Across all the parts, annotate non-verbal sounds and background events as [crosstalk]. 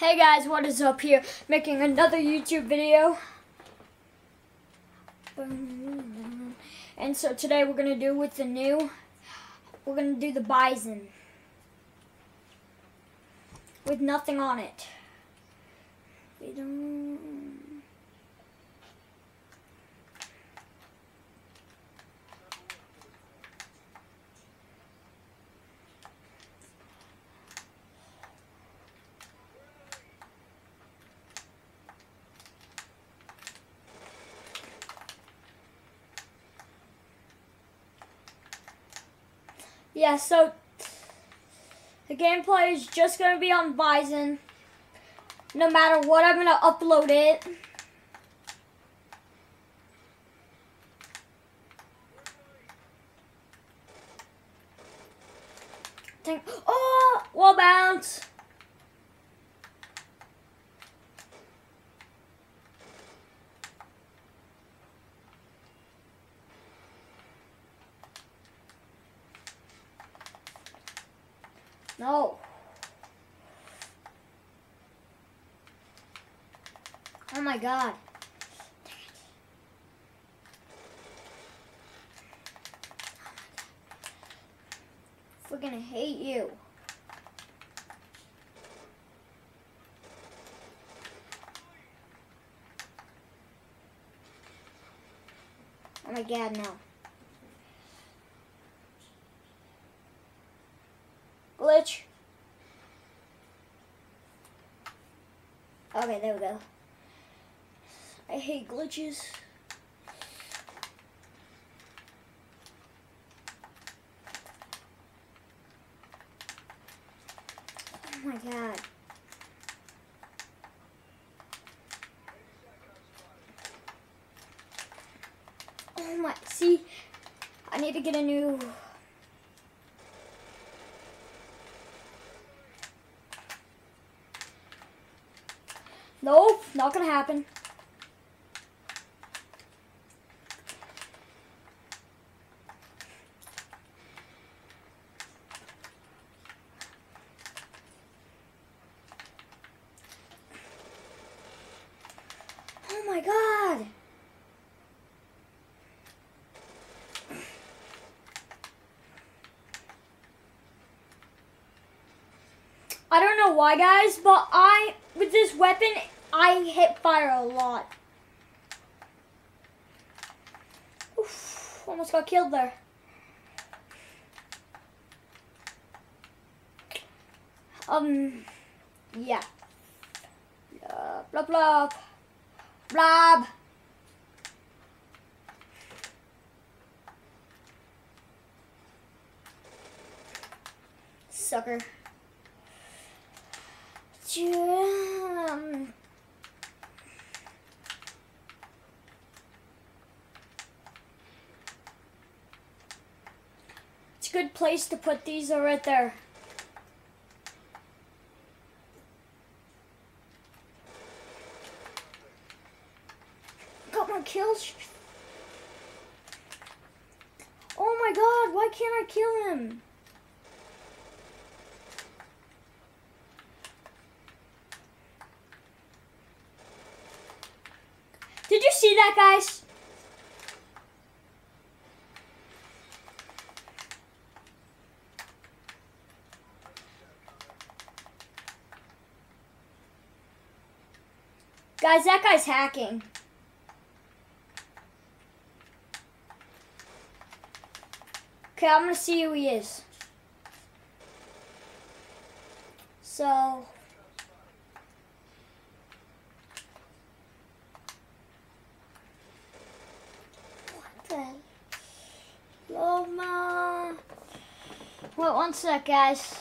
Hey guys, what is up here? Making another YouTube video. And so today we're going to do with the new, we're going to do the Bizon. With nothing on it. Yeah, so the gameplay is just going to be on Bizon. No matter what, I'm going to upload it. Think, oh, wall bounce. No. Oh my god. We're gonna hate you. Oh my god, no. Okay, there we go. I hate glitches. Oh my god. Oh my, see, I need to get a new Nope, not gonna happen. Oh my god! I don't know why, guys, but I, with this weapon, I hip fire a lot. Oof, almost got killed there. Um, yeah. Uh, blah, blah. Blah. Sucker. It's a good place to put these are right there. Got my kills. Oh my god, why can't I kill him? Did you see that, guys? Guys, that guy's hacking. Okay, I'm gonna see who he is. So, one sec, guys.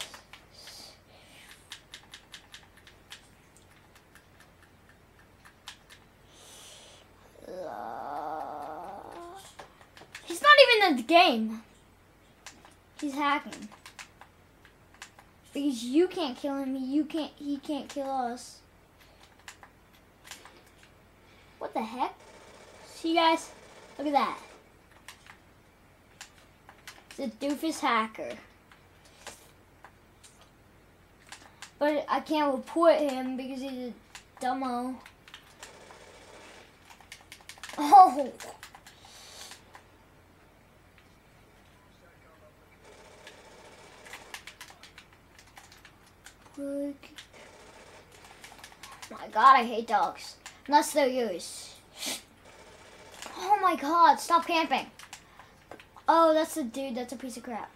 He's not even in the game. He's hacking. Because you can't kill him, you can't he can't kill us. What the heck? See guys? Look at that. A doofus hacker. But I can't report him because he's a dumbo. Oh. Oh my god, I hate dogs. Unless they're yours. Oh my god, stop camping. Oh, that's a dude. That's a piece of crap.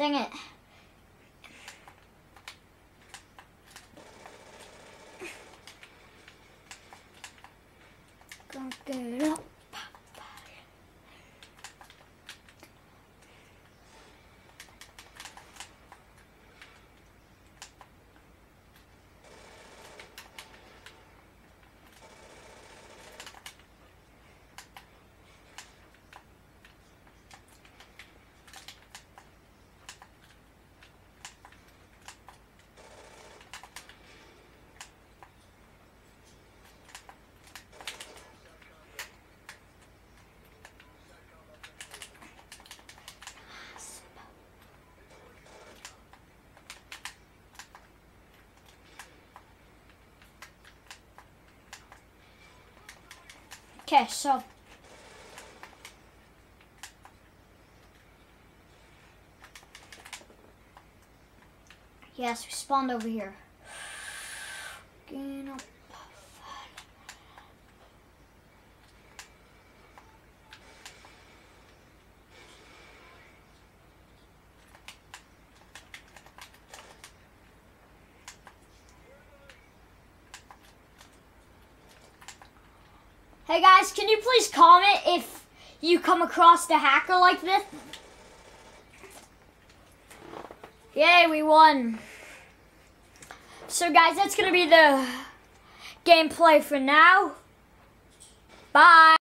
Dang it. Go get up. Okay, so Yes, we spawned over here. [sighs] Get up. Hey guys, can you please comment if you come across a hacker like this? Yay, we won. So guys, that's going to be the gameplay for now. Bye.